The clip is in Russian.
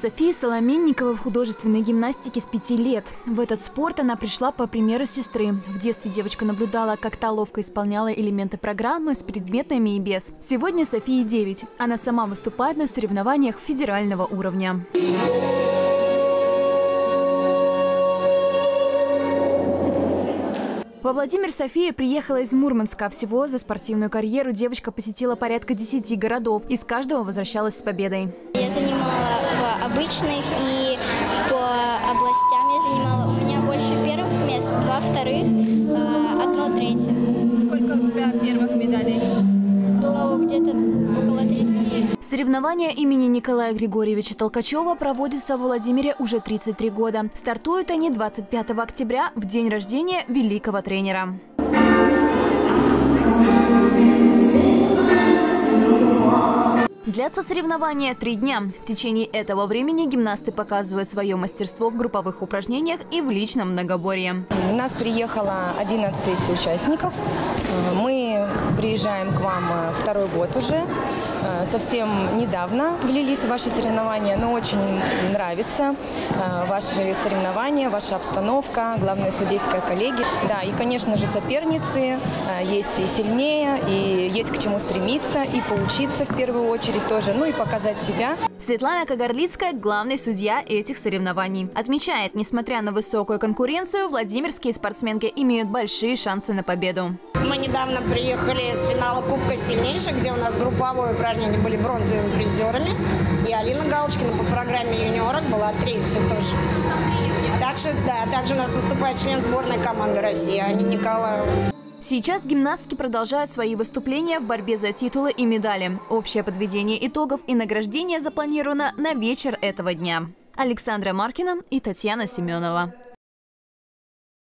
София Соломенникова в художественной гимнастике с пяти лет. В этот спорт она пришла по примеру сестры. В детстве девочка наблюдала, как та ловко исполняла элементы программы с предметами и без. Сегодня Софии 9. Она сама выступает на соревнованиях федерального уровня. Во Владимир София приехала из Мурманска. Всего за спортивную карьеру девочка посетила порядка 10 городов. Из каждого возвращалась с победой. Я занимала в обычных и по областям я занимала. У меня больше первых мест, два вторых, э, одно третье. Сколько у тебя первых медалей? Ну, где-то около 30. Соревнования имени Николая Григорьевича Толкачева проводятся в Владимире уже 33 года. Стартуют они 25 октября, в день рождения великого тренера. Длятся соревнования три дня. В течение этого времени гимнасты показывают свое мастерство в групповых упражнениях и в личном многоборье. У нас приехало 11 участников. Мы приезжаем к вам второй год уже. Совсем недавно влились в ваши соревнования, но очень нравится ваши соревнования, ваша обстановка, главное судейская коллеги. Да, и, конечно же, соперницы есть и сильнее, и есть к чему стремиться, и поучиться в первую очередь тоже, ну и показать себя. Светлана Кагарлицкая – главный судья этих соревнований. Отмечает, несмотря на высокую конкуренцию, владимирские спортсменки имеют большие шансы на победу. Мы недавно приехали с финала Кубка сильнейших, где у нас групповое упражнение были бронзовыми призерами. И Алина Галочкина по программе юниорок была третья тоже. Также, да, также у нас выступает член сборной команды России, Аня Николаева. Сейчас гимнастки продолжают свои выступления в борьбе за титулы и медали. Общее подведение итогов и награждение запланировано на вечер этого дня. Александра Маркина и Татьяна Семенова.